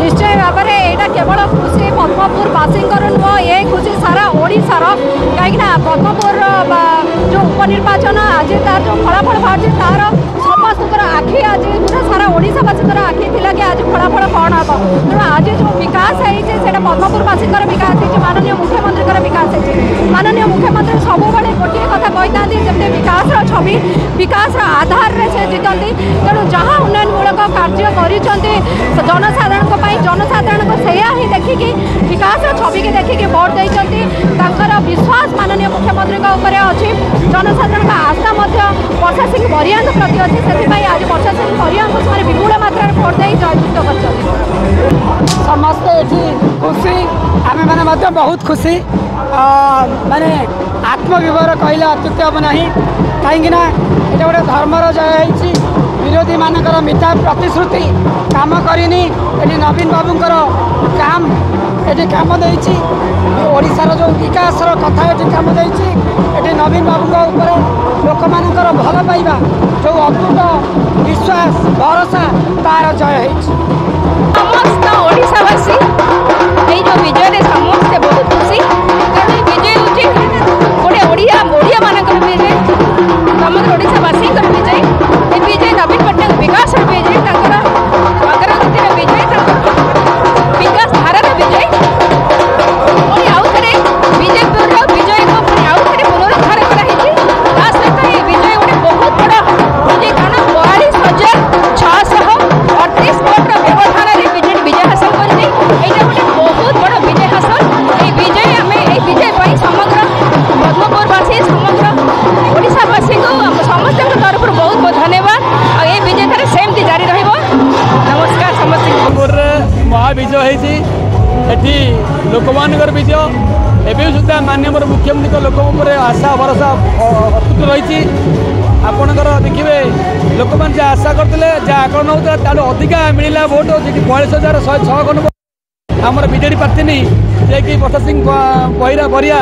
ନିଶ୍ଚୟ ଭାବରେ ଏଇଟା କେବଳ ଖୁସି ପଦ୍ମପୁରବାସୀଙ୍କର ନୁହଁ ଏ ଖୁସି ସାରା ଓଡ଼ିଶାର। କାହିଁକିନା ପଦ୍ମପୁରର ଯେଉଁ ଉପନିର୍ବାଚନ ଆଜି ତାର ଯେଉଁ ଫଳାଫଳ ବାହାରୁଛି ତାର ସମସ୍ତଙ୍କର ଆଖି ଆଜି ପୁରା ସାରା ଓଡ଼ିଶାବାସୀଙ୍କର ଆଖି ଥିଲା କି ଆଜି ଫଳାଫଳ କ'ଣ ହେବ। ତେଣୁ ଆଜି ଯେଉଁ ବିକାଶ ହେଇଛି ସେଇଟା ପଦ୍ମପୁରବାସୀଙ୍କର ବିକାଶ ହେଇଛି ମାନନୀୟ ମୁଖ୍ୟମନ୍ତ୍ରୀଙ୍କର ବିକାଶ ହେଇଛି। ଗୋଟିଏ କଥା କହିଥାନ୍ତି ଯେମିତି ବିକାଶର ଛବି ବିକାଶର ଆଧାରରେ ସେ ଜିତନ୍ତି ତେଣୁ ଯାହା ଉନ୍ନୟନମୂଳକ କାର୍ଯ୍ୟ କରିଛନ୍ତି ଜନସାଧାରଣଙ୍କ ପାଇଁ ଜନସାଧାରଣଙ୍କ ସେଇଆ ହିଁ ଦେଖିକି ବିକାଶର ଛବିକି ଦେଖିକି ଭୋଟ ଦେଇଛନ୍ତି ତାଙ୍କର ବିଶ୍ୱାସ ମାନନୀୟ ମୁଖ୍ୟମନ୍ତ୍ରୀଙ୍କ ଉପରେ ଅଛି ଜନସାଧାରଣଙ୍କ ଆଶା ମଧ୍ୟ ବର୍ଷା ସିଂ ବରିଆଙ୍କ ପ୍ରତି ଅଛି ସେଥିପାଇଁ ଆଜି ବର୍ଷା ସିଂ ବରିଆଙ୍କୁ ସେମାନେ ବିପୁଳ ମାତ୍ରାରେ ଭୋଟ ଦେଇ ଜୟଯୁକ୍ତ କରିଛନ୍ତି ସମସ୍ତେ ଏଠି ଖୁସି ଆମେମାନେ ମଧ୍ୟ ବହୁତ ଖୁସି ଅ, ମାନେ ଆତ୍ମବିଭର କହିଲେ ଅତ୍ୟୁକ୍ତି ହେବ ନାହିଁ। କାହିଁକିନା ଏଇଟା ଗୋଟେ ଧର୍ମର ଜୟ ହେଇଛି। ବିରୋଧୀମାନଙ୍କର ମିଥ୍ୟା ପ୍ରତିଶ୍ରୁତି କାମ କରିନି। ଏଠି ନବୀନ ବାବୁଙ୍କର କାମ ଏଠି କାମ ଦେଇଛି। ଓଡ଼ିଶାର ଯେଉଁ ବିକାଶର କଥା ଏଠି କାମ ଦେଇଛି। ଏଠି ନବୀନ ବାବୁଙ୍କ ଉପରେ ଲୋକମାନଙ୍କର ଭଲ ପାଇବା ଯେଉଁ ଅଦ୍ଭୁତ ବିଶ୍ୱାସ ଭରସା ତାର ଜୟ ହେଇଛି। That's ହେଇଛି ଏଠି ଲୋକମାନଙ୍କର ବିଜୟ ଏବେ ସୁଦ୍ଧା ମାନ୍ୟବର ମୁଖ୍ୟମନ୍ତ୍ରୀଙ୍କ ଲୋକଙ୍କ ଉପରେ ଆଶା ଭରସା ଅ- ଅତୁଟ ରହିଛି। ଆପଣଙ୍କର ଦେଖିବେ ଲୋକମାନେ ଯାହା ଆଶା କରୁଥିଲେ ଯାହା ଆକଳନ ହେଉଥିଲା ତାଠୁ ଅଧିକା ମିଳିଲା ଭୋଟ ଯେକି ବୟାଳିଶ ହଜାର ଶହେ ଛଅ ଖଣ୍ଡ ଭୋଟ ଆମର ବିଜେଡି ପ୍ରାର୍ଥିନୀ ଯିଏକି ବର୍ଷା ସିଂ ବ- ବହିରା ବରିଆ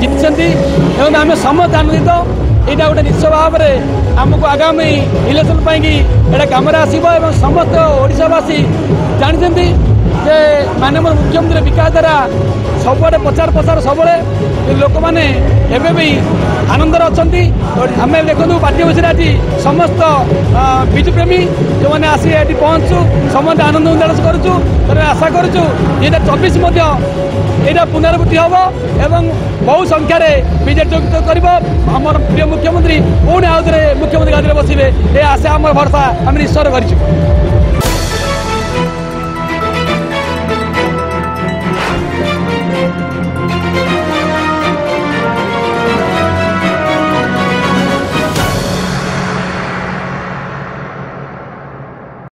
ଜିତିଛନ୍ତି। ଏବଂ ଆମେ ସମସ୍ତେ ଆନନ୍ଦିତ। ଏଇଟା ଗୋଟେ ନିଶ୍ଚୟ ଭାବରେ ଆମକୁ ଆଗାମୀ ଇଲେକ୍ସନ୍ ପାଇଁକି ଏଇଟା କାମରେ ଆସିବ। ଏବଂ ସମସ୍ତ ଓଡ଼ିଶାବାସୀ ଜାଣିଛନ୍ତି ଯେ ମାନ୍ୟବର ମୁଖ୍ୟମନ୍ତ୍ରୀ ବିକାଶ ଦ୍ୱାରା ସବୁଆଡ଼େ ପ୍ରଚାର ପ୍ରସାର ସବୁବେଳେ ଲୋକମାନେ ଏବେ ବି ଆନନ୍ଦରେ ଅଛନ୍ତି। ଆମେ ଦେଖନ୍ତୁ ପାର୍ଟି ବସିରେ ଆଜି ସମସ୍ତ ବିଜୁ ପ୍ରେମୀ ଯେଉଁମାନେ ଆସି ଏଠି ପହଞ୍ଚୁ ସମସ୍ତେ ଆନନ୍ଦ ଉଲ୍ଲାସ କରୁଛୁ। ତେଣୁ ଆଶା କରୁଛୁ ଦୁଇହଜାର ଚବିଶ ମଧ୍ୟ ଏଇଟା ପୁନରାବୃତ୍ତି ହେବ ଏବଂ ବହୁ ସଂଖ୍ୟାରେ ବିଜେପି ଯୋଗ କରିବ। ଆମର ପ୍ରିୟ ମୁଖ୍ୟମନ୍ତ୍ରୀ ପୁଣି ଆଉଥରେ ମୁଖ୍ୟମନ୍ତ୍ରୀ ଗାଦିରେ ବସିବେ। ଏ ଆଶା ଆମର ଭରସା ଆମେ ନିଶ୍ଚୟ କରିଛୁ।